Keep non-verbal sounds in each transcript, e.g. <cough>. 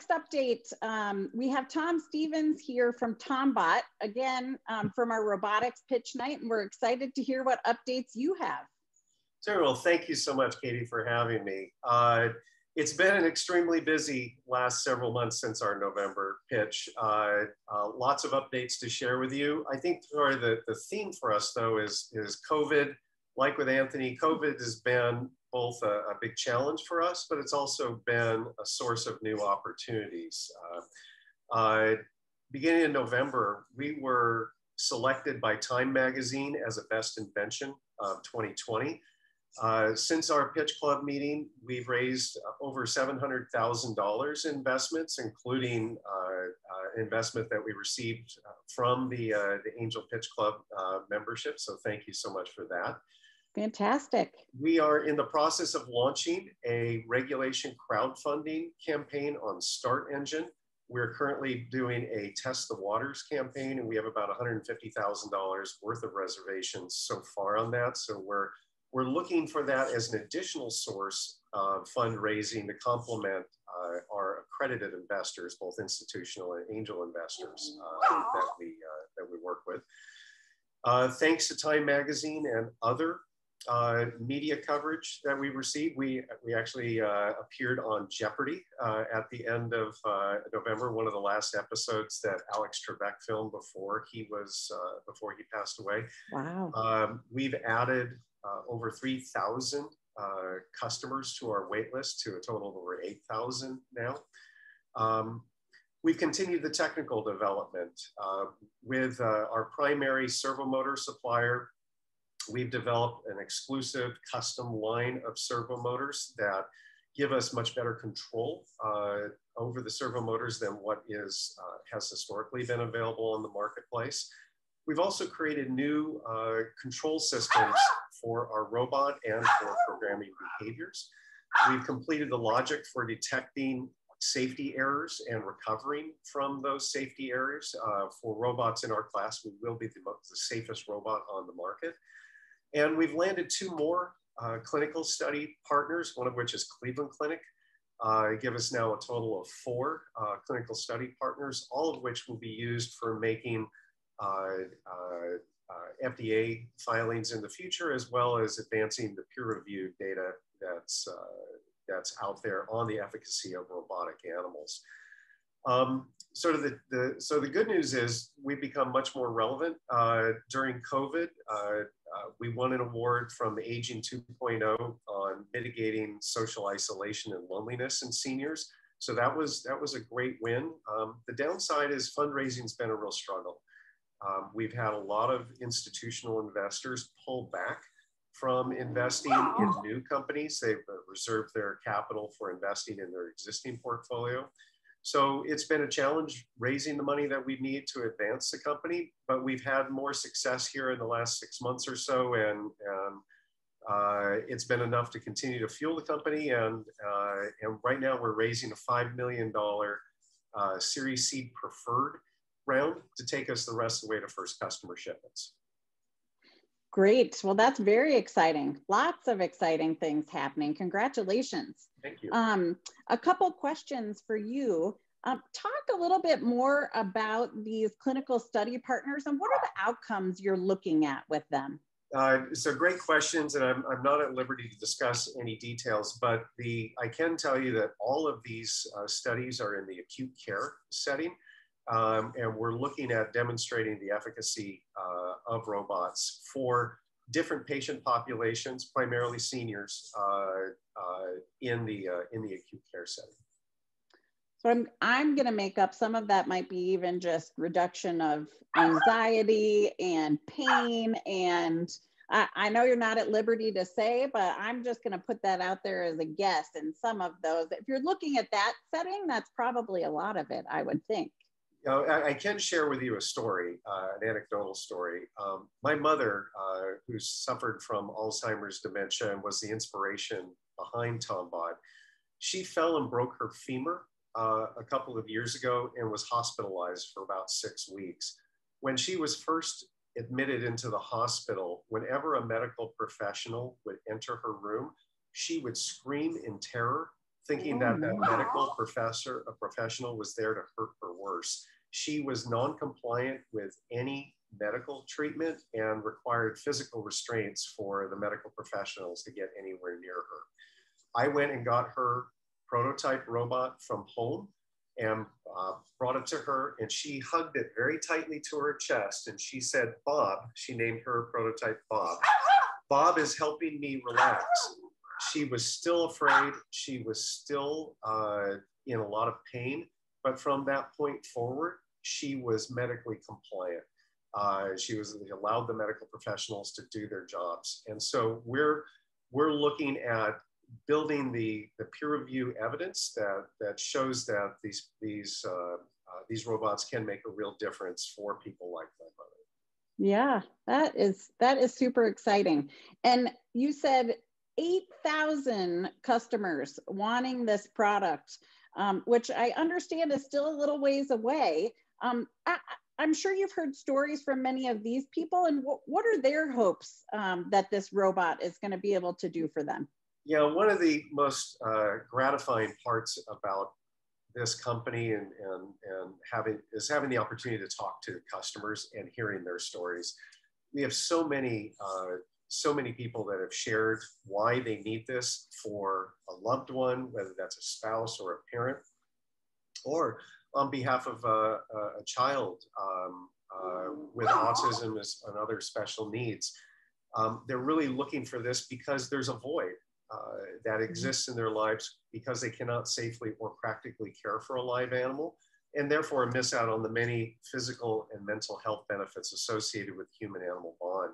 next update, um, we have Tom Stevens here from Tombot, again, um, from our robotics pitch night, and we're excited to hear what updates you have. Sure, well, thank you so much, Katie, for having me. Uh, it's been an extremely busy last several months since our November pitch. Uh, uh, lots of updates to share with you. I think the, the theme for us, though, is, is COVID. Like with Anthony, COVID has been both a, a, big challenge for us, but it's also been a source of new opportunities. Uh, uh, beginning in November, we were selected by Time Magazine as a best invention of 2020. Uh, since our pitch club meeting, we've raised over $700,000 investments, including uh, uh, investment that we received uh, from the, the Angel Pitch Club membership. So thank you so much for that. Fantastic. We are in the process of launching a regulation crowdfunding campaign on StartEngine. We're currently doing a Test the Waters campaign, and we have about $150,000 worth of reservations so far on that. So we're, we're looking for that as an additional source of fundraising to complement uh, our accredited investors, both institutional and angel investors uh, that, we, uh, that we work with. Uh, thanks to Time Magazine and other uh, media coverage that we received. We, we actually uh, appeared on Jeopardy uh, at the end of uh, November, one of the last episodes that Alex Trebek filmed before he was, uh, before he passed away. Wow. Um, we've added uh, over 3,000 customers to our wait list to a total of over 8,000 now. Um, we've continued the technical development with our primary servo motor supplier we've developed an exclusive custom line of servo motors that give us much better control uh, over the servo motors than what is uh, has historically been available in the marketplace. We've also created new uh, control systems for our robot and for programming behaviors. We've completed the logic for detecting safety errors and recovering from those safety errors. Uh, for robots in our class, we will be the, the safest robot on the market. And we've landed two more uh, clinical study partners, one of which is Cleveland Clinic. Uh, give us now a total of four uh, clinical study partners, all of which will be used for making uh, uh, uh, FDA filings in the future, as well as advancing the peer-reviewed data that's, that's out there on the efficacy of robotic animals. Um, sort of the, the, so the good news is we've become much more relevant during COVID. Uh, we won an award from Aging 2.0 on mitigating social isolation and loneliness in seniors. So that was that was a great win. Um, the downside is fundraising's been a real struggle. Um, we've had a lot of institutional investors pull back from investing in new companies. They've reserved their capital for investing in their existing portfolio. So it's been a challenge raising the money that we need to advance the company, but we've had more success here in the last six months or so, and, and uh, it's been enough to continue to fuel the company. And, uh, and right now we're raising a $5 million uh, Series C preferred round to take us the rest of the way to first customer shipments. Great. Well, that's very exciting. Lots of exciting things happening. Congratulations. Thank you. Um, a couple questions for you. Um, talk a little bit more about these clinical study partners and what are the outcomes you're looking at with them? Uh, so great questions, and I'm, I'm not at liberty to discuss any details, but the I can tell you that all of these uh, studies are in the acute care setting. Um, and we're looking at demonstrating the efficacy uh, of robots for different patient populations, primarily seniors, uh, uh, in, the, uh, in the acute care setting. So I'm, I'm going to make up some of that might be even just reduction of anxiety and pain. And I, I know you're not at liberty to say, but I'm just going to put that out there as a guess. And some of those, if you're looking at that setting, that's probably a lot of it, I would think you know, I, I, can share with you a story, uh, an anecdotal story. Um, my mother, uh, who suffered from Alzheimer's dementia and was the inspiration behind Tombot, she fell and broke her femur uh, a couple of years ago and was hospitalized for about six weeks. When she was first admitted into the hospital, whenever a medical professional would enter her room, she would scream in terror thinking oh, that that medical professor, a professional was there to hurt her worse. She was non-compliant with any medical treatment and required physical restraints for the medical professionals to get anywhere near her. I went and got her prototype robot from home and uh, brought it to her and she hugged it very tightly to her chest and she said bob she named her prototype bob <laughs> bob is helping me relax she was still afraid she was still uh, in a lot of pain but from that point forward she was medically compliant uh, she was allowed the medical professionals to do their jobs and so we're we're looking at building the, the peer review evidence that, that shows that these, these, uh, uh, these robots can make a real difference for people like my mother. Yeah, that is, that is super exciting. And you said 8,000 customers wanting this product, um, which I understand is still a little ways away. Um, I, am sure you've heard stories from many of these people, and what, what are their hopes um, that this robot is going to be able to do for them? Yeah, one of the most uh, gratifying parts about this company and, and, and having is having the opportunity to talk to customers and hearing their stories. We have so many uh, so many people that have shared why they need this for a loved one, whether that's a spouse or a parent, or on behalf of a, a child um, uh, with autism and other special needs. Um, they're really looking for this because there's a void uh, that mm-hmm. exists in their lives because they cannot safely or practically care for a live animal and therefore miss out on the many physical and mental health benefits associated with human animal bond.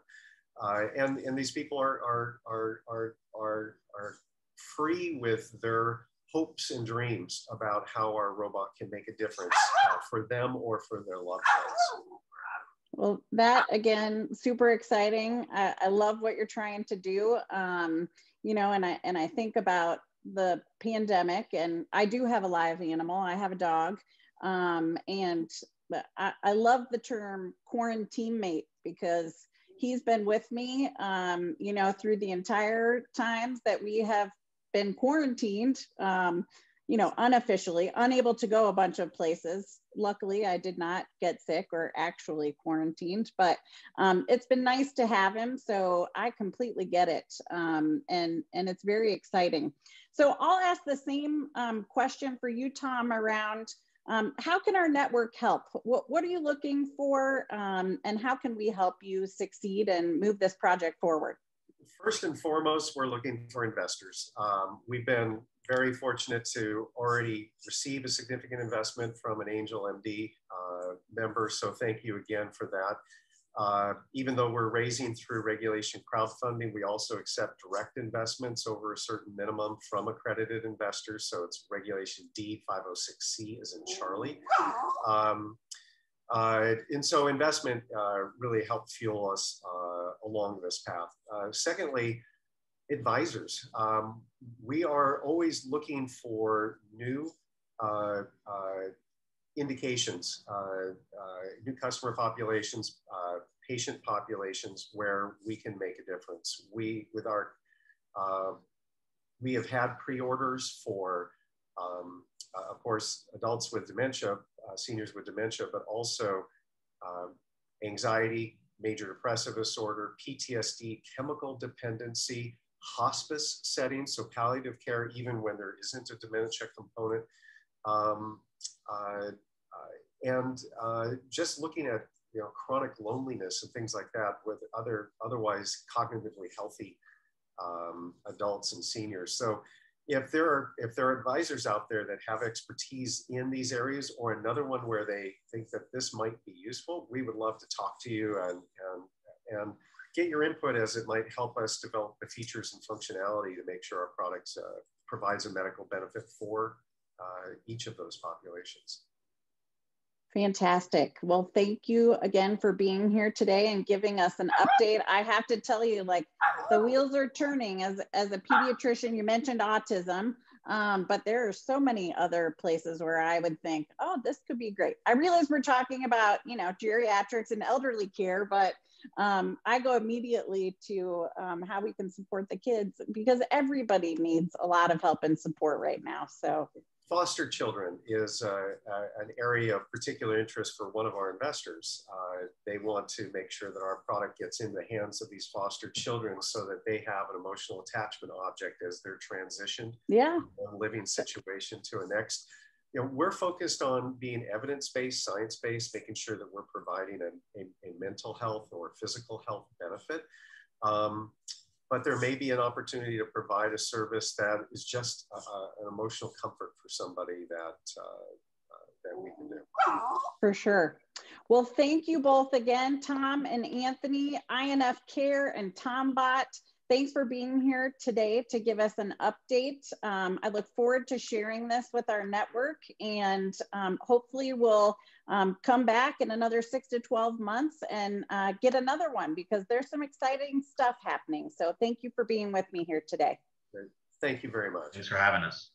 Uh, and, and these people are, are, are, are, are, are free with their hopes and dreams about how our robot can make a difference uh, for them or for their loved ones. Well, that again, super exciting. I, I love what you're trying to do. Um, you know, and I and I think about the pandemic, and I do have a live animal. I have a dog, um, and I, I love the term quarantine mate because he's been with me, um, you know, through the entire times that we have been quarantined. Um, you know, unofficially, unable to go a bunch of places. Luckily, I did not get sick or actually quarantined, but um, it's been nice to have him. So I completely get it, um, and and it's very exciting. So I'll ask the same um, question for you, Tom, around um, how can our network help? What what are you looking for, um, and how can we help you succeed and move this project forward? First and foremost, we're looking for investors. Um, we've been very fortunate to already receive a significant investment from an Angel MD uh, member. So thank you again for that. Uh, even though we're raising through regulation crowdfunding, we also accept direct investments over a certain minimum from accredited investors. So it's regulation D 506C is in Charlie. Um, uh, and so investment uh, really helped fuel us uh, along this path. Uh, secondly, advisors. Um, we are always looking for new indications, uh, uh new customer populations, uh, patient populations where we can make a difference. We, with our, we have had pre-orders for, um, of course, adults with dementia, seniors with dementia, but also um, anxiety, major depressive disorder, PTSD, chemical dependency, hospice settings, so palliative care, even when there isn't a dementia component. Um, uh, uh, and uh, just looking at you know chronic loneliness and things like that with other otherwise cognitively healthy um, adults and seniors. So if there are if there are advisors out there that have expertise in these areas or another one where they think that this might be useful, we would love to talk to you and and and get your input as it might help us develop the features and functionality to make sure our products uh, provides a medical benefit for uh, each of those populations. Fantastic. Well, thank you again for being here today and giving us an update. I have to tell you, like, the wheels are turning. As, as a pediatrician, you mentioned autism. Um, but there are so many other places where I would think, oh, this could be great. I realize we're talking about, you know, geriatrics and elderly care, but um, I go immediately to um, how we can support the kids because everybody needs a lot of help and support right now. So foster children is uh, uh, an area of particular interest for one of our investors. Uh, they want to make sure that our product gets in the hands of these foster children so that they have an emotional attachment object as they're transitioned yeah. from one living situation to a next. You know, we're focused on being evidence-based, science-based, making sure that we're providing a, a, a mental health or physical health benefit. Um, but there may be an opportunity to provide a service that is just an emotional comfort for somebody that uh, uh, that we can do. For sure. Well, thank you both again, Tom and Anthony, INF Care and Tombot. Thanks for being here today to give us an update. Um, I look forward to sharing this with our network and um, hopefully we'll um, come back in another six to 12 months and uh, get another one because there's some exciting stuff happening. So thank you for being with me here today. Thank you very much. Thanks for having us.